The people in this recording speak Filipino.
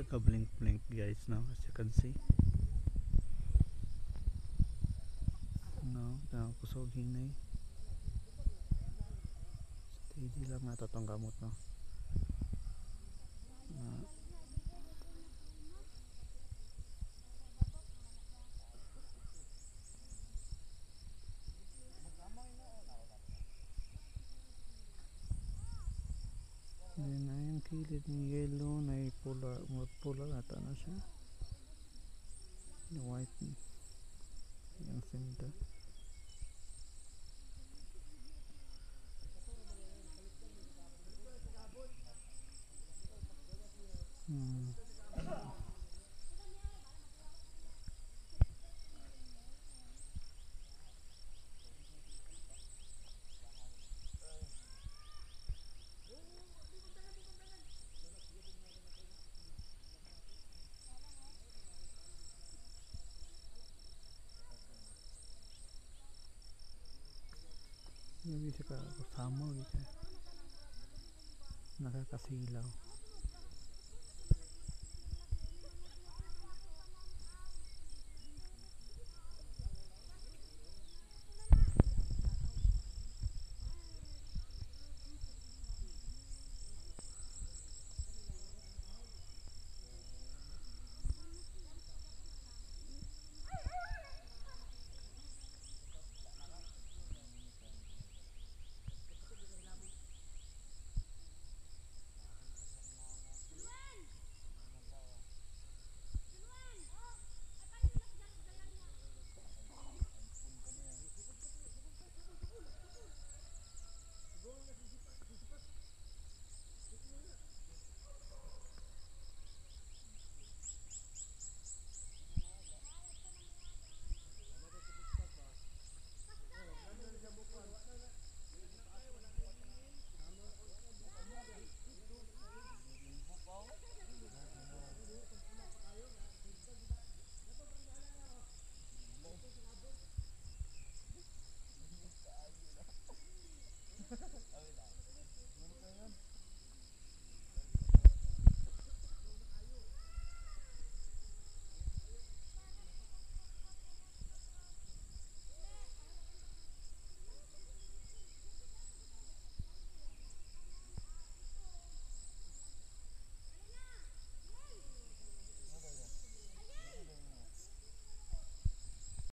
siya ka blink blink guys now as you can see. No na kusog hinay. Steady lang na tong gamot no Ah. Then na yung kilid ng yellow na pula, pula ata na siya. Yung white yung center. Hmm. Siya ka kasama gitu. Nakakasilaw.